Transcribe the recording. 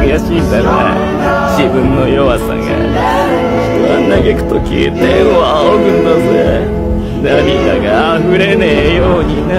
悔しいんだな。自分の弱さが。人は嘆く時天を仰ぐんだぜ。涙が溢れねえようにな。